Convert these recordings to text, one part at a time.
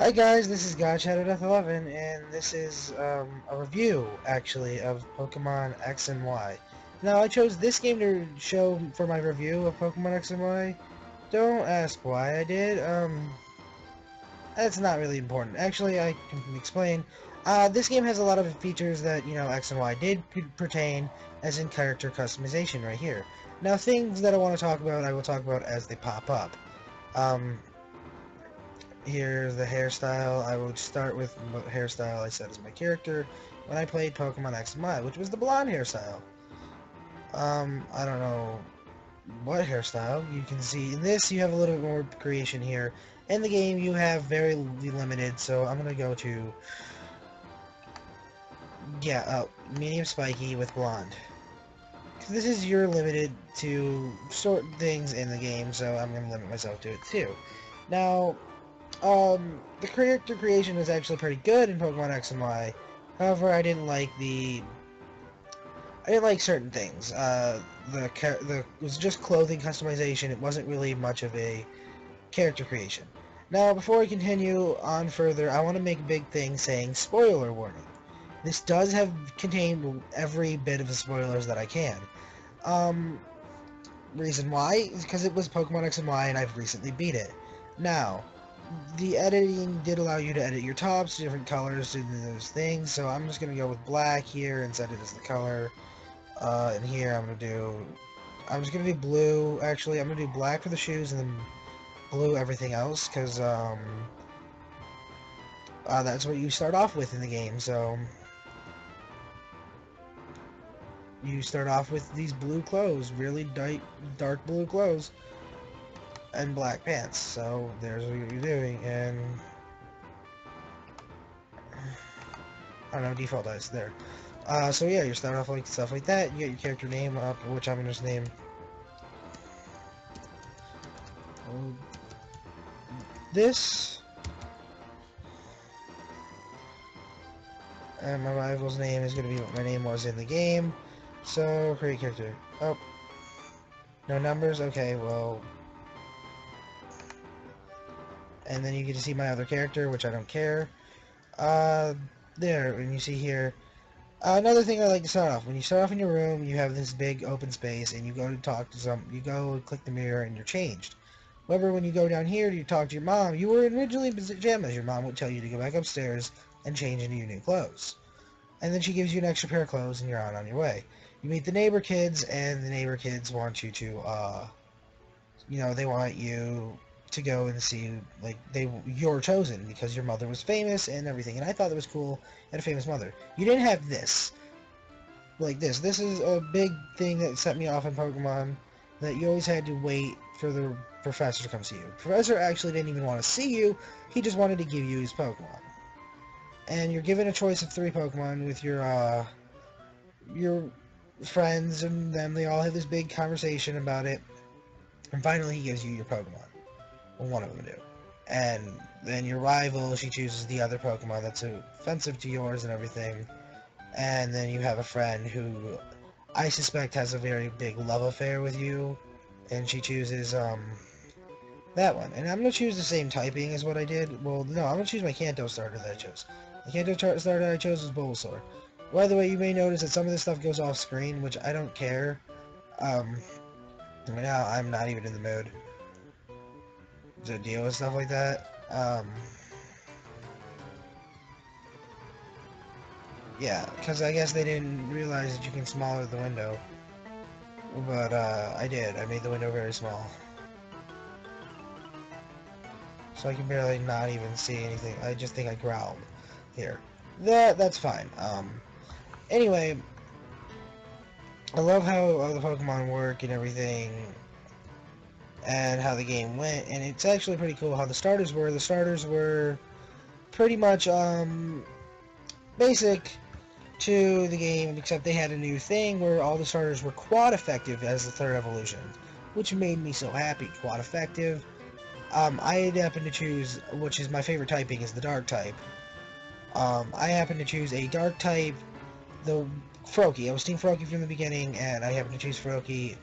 Hi guys, this is GodShadowDeath11, and this is um, a review, actually, of Pokemon X and Y. Now, I chose this game to show for my review of Pokemon X and Y. Don't ask why I did, um, that's not really important. Actually, I can explain. Uh, this game has a lot of features that, you know, X and Y did pertain, as in character customization right here. Now, things that I want to talk about, I will talk about as they pop up. Um, here's the hairstyle. I will start with the hairstyle I set as my character when I played Pokemon X and Y, which was the blonde hairstyle. Um, I don't know what hairstyle. You can see in this you have a little bit more creation here. In the game you have very limited, so I'm gonna go to yeah, uh, medium spiky with blonde. This is you're limited to sort things in the game, so I'm gonna limit myself to it too. Now, um, the character creation is actually pretty good in Pokemon X and Y. However, I didn't like the... I didn't like certain things. Uh, the, the it was just clothing customization. It wasn't really much of a character creation. Now, before we continue on further, I want to make a big thing saying spoiler warning. This does have contained every bit of the spoilers that I can. Um, reason why because it was Pokemon X and Y and I've recently beat it. Now, the editing did allow you to edit your tops to different colors and those things, so I'm just going to go with black here and set it as the color. Uh, and here I'm going to do... I'm just going to do blue, actually. I'm going to do black for the shoes and then blue everything else, because um, uh, that's what you start off with in the game, so... You start off with these blue clothes, really dark, dark blue clothes and black pants. So there's what you're doing, and I don't know, default dice there. Uh, so yeah, you start off like stuff like that. You get your character name up, which I'm gonna just name. This. And my rival's name is gonna be what my name was in the game. So create character. Oh. No numbers? Okay, well, and then you get to see my other character, which I don't care. Uh, there, and you see here. Uh, another thing I like to start off, when you start off in your room, you have this big open space, and you go to talk to some, you go and click the mirror, and you're changed. However, when you go down here to talk to your mom, you were originally in pajamas. Your mom would tell you to go back upstairs and change into your new clothes. And then she gives you an extra pair of clothes, and you're out on your way. You meet the neighbor kids, and the neighbor kids want you to, uh, you know, they want you to go and see like they you're chosen because your mother was famous and everything. And I thought it was cool and a famous mother. You didn't have this. Like this. This is a big thing that set me off in Pokemon that you always had to wait for the professor to come see you. Professor actually didn't even want to see you. He just wanted to give you his Pokemon. And you're given a choice of three Pokemon with your uh your friends and them. They all have this big conversation about it. And finally he gives you your Pokemon one of them do. And then your rival, she chooses the other Pokemon that's offensive to yours and everything. And then you have a friend who I suspect has a very big love affair with you. And she chooses, um, that one. And I'm going to choose the same typing as what I did. Well, no, I'm going to choose my Kanto starter that I chose. The Kanto starter I chose was Bulbasaur. By the way, you may notice that some of this stuff goes off screen, which I don't care. Um, right now, I'm not even in the mood to deal with stuff like that. Um, yeah, because I guess they didn't realize that you can smaller the window. But uh, I did. I made the window very small. So I can barely not even see anything. I just think I growled here. That That's fine. Um, anyway, I love how all the Pokemon work and everything and how the game went, and it's actually pretty cool how the starters were. The starters were pretty much um, basic to the game, except they had a new thing where all the starters were quad effective as the third evolution, which made me so happy. Quad effective. Um, I happen to choose, which is my favorite typing, is the dark type. Um, I happen to choose a dark type, the Froakie. I was Team Froakie from the beginning, and I happen to choose Froakie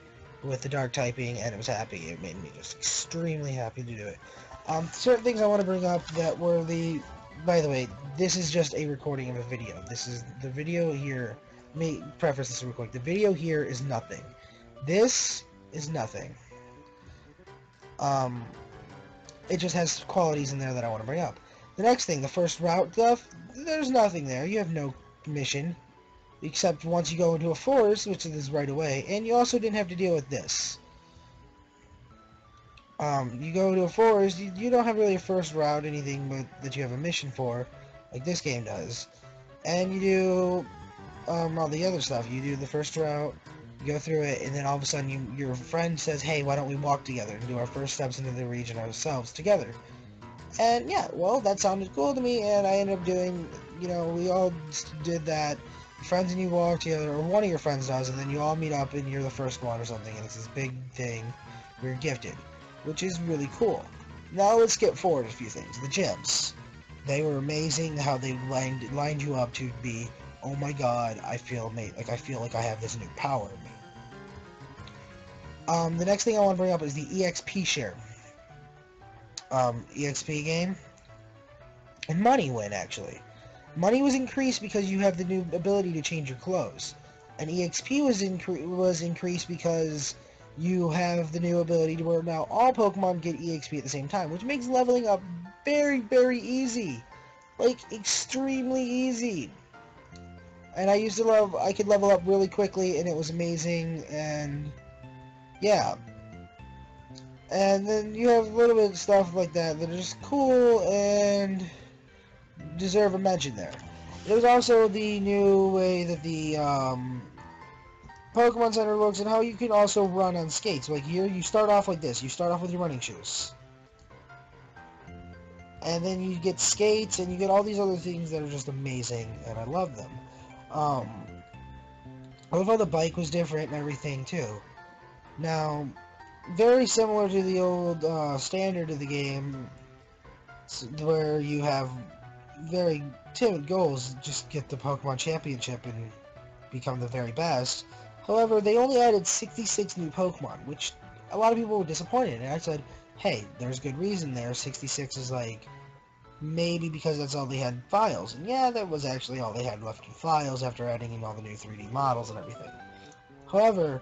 with the dark typing, and it was happy. It made me just extremely happy to do it. Um, certain things I want to bring up that were the... By the way, this is just a recording of a video. This is the video here. Let me preface this real quick. The video here is nothing. This is nothing. Um, it just has qualities in there that I want to bring up. The next thing, the first route stuff, there's nothing there. You have no mission. Except once you go into a forest, which is right away. And you also didn't have to deal with this. Um, you go to a forest, you, you don't have really a first route, anything but that you have a mission for, like this game does. And you do um, all the other stuff. You do the first route, you go through it, and then all of a sudden you, your friend says, hey, why don't we walk together and do our first steps into the region ourselves together. And yeah, well, that sounded cool to me, and I ended up doing, you know, we all did that. Friends and you walk together, or one of your friends does, and then you all meet up and you're the first one or something, and it's this big thing you're gifted, which is really cool. Now let's skip forward a few things. The gyms. They were amazing how they lined, lined you up to be, oh my god, I feel like I feel like I have this new power in me. Um, the next thing I want to bring up is the EXP share um, EXP game. And money win, actually. Money was increased because you have the new ability to change your clothes. And EXP was, incre was increased because you have the new ability to where now all Pokemon get EXP at the same time, which makes leveling up very, very easy. Like, extremely easy. And I used to love, I could level up really quickly, and it was amazing, and yeah. And then you have a little bit of stuff like that that is cool and deserve a mention there. There's also the new way that the um, Pokemon Center looks and how you can also run on skates. Like here, you start off like this. You start off with your running shoes. And then you get skates and you get all these other things that are just amazing and I love them. Um, I love how the bike was different and everything too. Now, very similar to the old uh, standard of the game, where you have very timid goals, just get the Pokemon Championship and become the very best. However, they only added 66 new Pokemon, which a lot of people were disappointed, and I said, hey, there's good reason there, 66 is like, maybe because that's all they had files, and yeah, that was actually all they had left in files after adding in all the new 3D models and everything. However,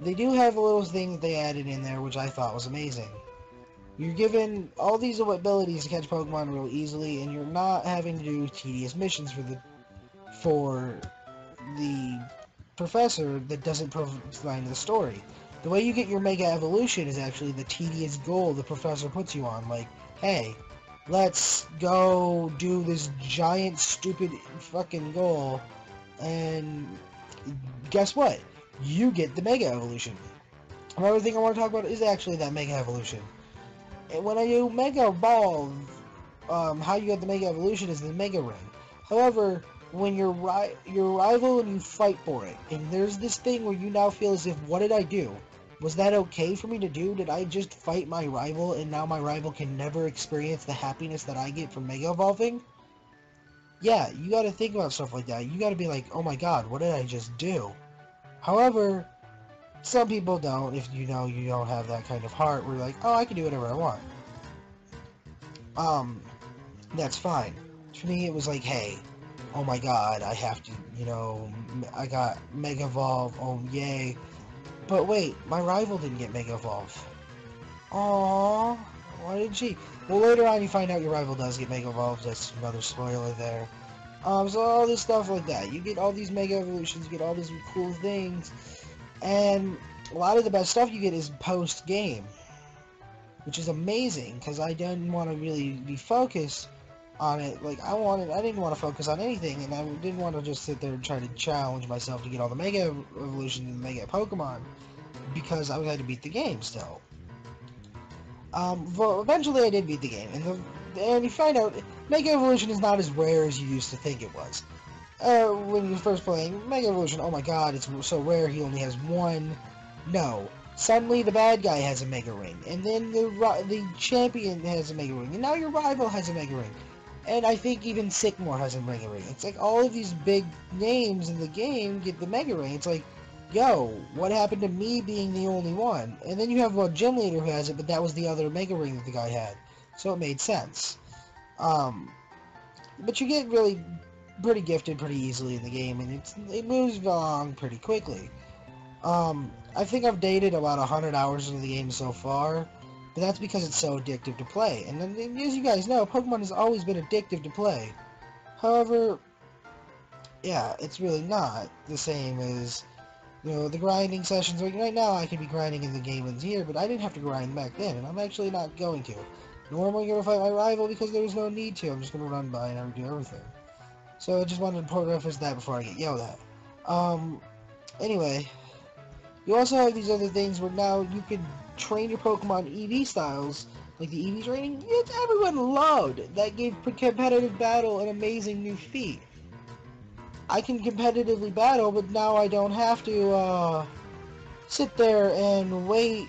they do have a little thing that they added in there, which I thought was amazing. You're given all these abilities to catch Pokemon real easily, and you're not having to do tedious missions for the for the professor that doesn't provide the story. The way you get your Mega Evolution is actually the tedious goal the professor puts you on. Like, hey, let's go do this giant, stupid fucking goal, and guess what? you get the Mega Evolution. Another thing I want to talk about is actually that Mega Evolution. When do Mega Ball, um, how you get the Mega Evolution is the Mega Ring. However, when you're ri your rival and you fight for it, and there's this thing where you now feel as if, what did I do? Was that okay for me to do? Did I just fight my rival and now my rival can never experience the happiness that I get from Mega Evolving? Yeah, you gotta think about stuff like that. You gotta be like, oh my god, what did I just do? However, some people don't if you know you don't have that kind of heart where you're like, oh, I can do whatever I want. Um, that's fine. For me, it was like, hey, oh my god, I have to, you know, I got Mega Evolve, oh yay. But wait, my rival didn't get Mega Evolve. Aww, why didn't she? Well, later on you find out your rival does get Mega Evolve, that's another spoiler there. Um, so all this stuff like that. You get all these Mega Evolutions, you get all these cool things, and a lot of the best stuff you get is post-game, which is amazing, because I didn't want to really be focused on it. Like, I wanted, I didn't want to focus on anything, and I didn't want to just sit there and try to challenge myself to get all the Mega Evolutions and Mega Pokemon, because I had to beat the game still. Um, but eventually I did beat the game, and the and you find out Mega Evolution is not as rare as you used to think it was. Uh, when you're first playing Mega Evolution, oh my god, it's so rare, he only has one. No. Suddenly the bad guy has a Mega Ring, and then the the champion has a Mega Ring, and now your rival has a Mega Ring. And I think even Sycamore has a Mega Ring. It's like all of these big names in the game get the Mega Ring. It's like, yo, what happened to me being the only one? And then you have a gym leader who has it, but that was the other Mega Ring that the guy had. so it made sense. Um, but you get really pretty gifted pretty easily in the game, and it's, it moves along pretty quickly. Um, I think I've dated about 100 hours into the game so far, but that's because it's so addictive to play. And then, as you guys know, Pokemon has always been addictive to play. However, yeah, it's really not the same as, you know, the grinding sessions. Like right now, I could be grinding in the game and here, but I didn't have to grind back then, and I'm actually not going to. Nor am going to fight my rival because there was no need to. I'm just going to run by and do everything. So I just wanted to point reference that before I get yelled at. Um, anyway, you also have these other things where now you can train your Pokemon EV styles, like the EV training. Everyone loved. That gave competitive battle an amazing new feat. I can competitively battle, but now I don't have to uh, sit there and wait,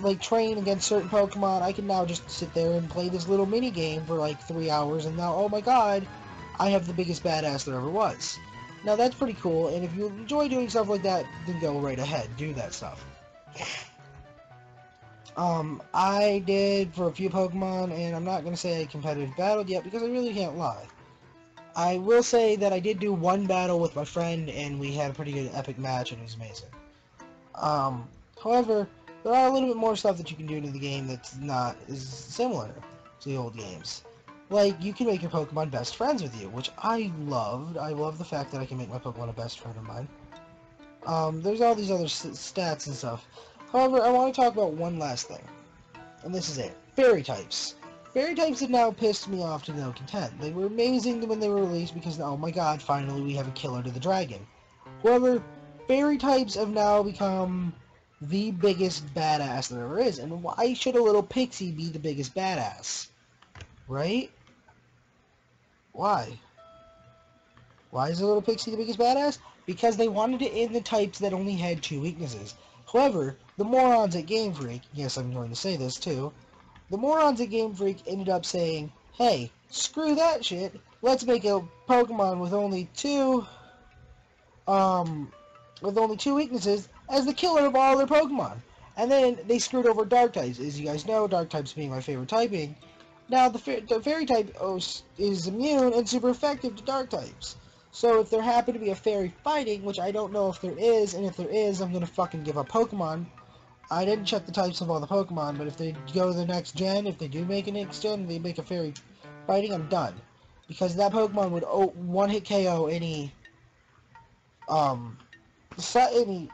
like train against certain Pokemon. I can now just sit there and play this little mini game for like three hours, and now, oh my god, I have the biggest badass there ever was. Now that's pretty cool, and if you enjoy doing stuff like that, then go right ahead, do that stuff. Um, I did for a few Pokemon, and I'm not going to say I competitive battled yet, because I really can't lie. I will say that I did do one battle with my friend, and we had a pretty good epic match, and it was amazing. Um, however, there are a little bit more stuff that you can do in the game that's not as similar to the old games. Like, you can make your Pokemon best friends with you, which I loved. I love the fact that I can make my Pokemon a best friend of mine. Um, there's all these other stats and stuff. However, I want to talk about one last thing. And this is it. Fairy types. Fairy types have now pissed me off to no content. They were amazing when they were released because, oh my god, finally we have a killer to the dragon. However, fairy types have now become the biggest badass there ever is. And why should a little pixie be the biggest badass? Right? Why? Why is the little pixie the biggest badass? Because they wanted to end the types that only had two weaknesses. However, the morons at Game Freak, yes I'm going to say this too, the morons at Game Freak ended up saying, hey, screw that shit, let's make a Pokemon with only two, um, with only two weaknesses as the killer of all their Pokemon. And then they screwed over Dark types. As you guys know, Dark types being my favorite typing, now, the, the Fairy type is immune and super effective to Dark types. So if there happen to be a Fairy fighting, which I don't know if there is, and if there is, I'm going to fucking give up Pokemon. I didn't check the types of all the Pokemon, but if they go to the next gen, if they do make a next gen, they make a Fairy fighting, I'm done. Because that Pokemon would one-hit KO any, um, any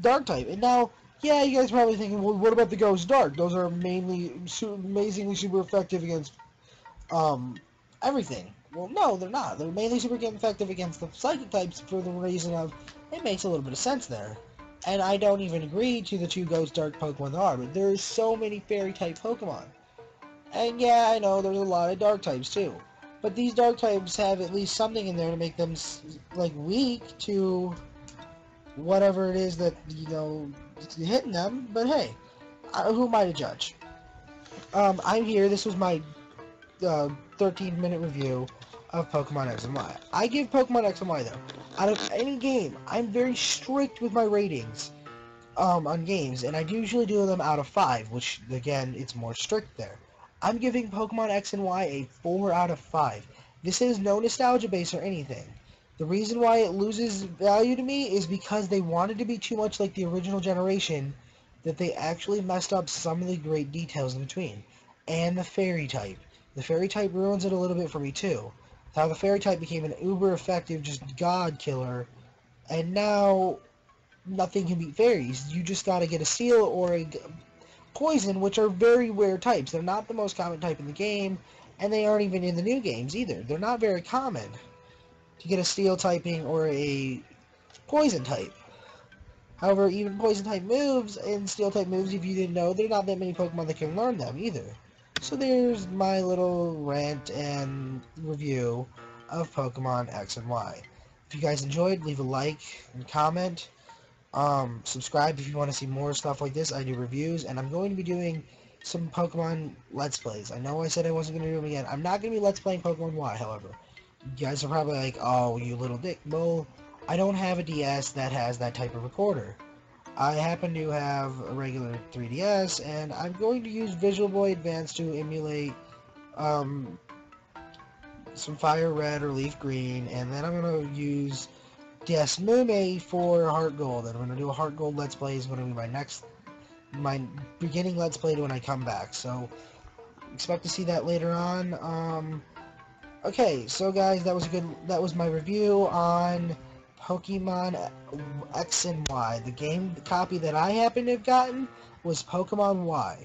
Dark type. And now, yeah, you guys are probably thinking, well, what about the Ghost Dark? Those are mainly su amazingly super effective against um, everything. Well, no, they're not. They're mainly super effective against the Psychic types for the reason of it makes a little bit of sense there. And I don't even agree to the two Ghost Dark Pokemon there are, but there's so many Fairy type Pokemon. And yeah, I know there's a lot of Dark types too. But these Dark types have at least something in there to make them, like, weak to whatever it is that, you know, hitting them, but hey, who am I to judge? Um, I'm here, this was my uh, 13 minute review of Pokemon X and Y. I give Pokemon X and Y though. Out of any game, I'm very strict with my ratings um, on games, and I usually do them out of 5, which, again, it's more strict there. I'm giving Pokemon X and Y a 4 out of 5. This is no nostalgia base or anything. The reason why it loses value to me is because they wanted to be too much like the original generation that they actually messed up some of the great details in between. And the fairy type. The fairy type ruins it a little bit for me too. How the fairy type became an uber effective just god killer and now nothing can beat fairies. You just gotta get a steel or a poison which are very rare types. They're not the most common type in the game and they aren't even in the new games either. They're not very common to get a steel typing or a poison type. However, even poison type moves and steel type moves, if you didn't know, there are not that many Pokemon that can learn them either. So there's my little rant and review of Pokemon X and Y. If you guys enjoyed, leave a like and comment. Um, subscribe if you want to see more stuff like this. I do reviews, and I'm going to be doing some Pokemon Let's Plays. I know I said I wasn't going to do them again. I'm not going to be Let's Playing Pokemon Y, however you guys are probably like, oh, you little dick. Well, I don't have a DS that has that type of recorder. I happen to have a regular 3DS, and I'm going to use Visual Boy Advance to emulate um, some Fire Red or Leaf Green, and then I'm going to use DeSmuME for Heart Gold, and I'm going to do a Heart Gold Let's Play is going to be my next, my beginning Let's Play to when I come back, so expect to see that later on. Um, okay, so guys, that was a good, that was my review on Pokemon X and Y. The game the copy that I happen to have gotten was Pokemon Y.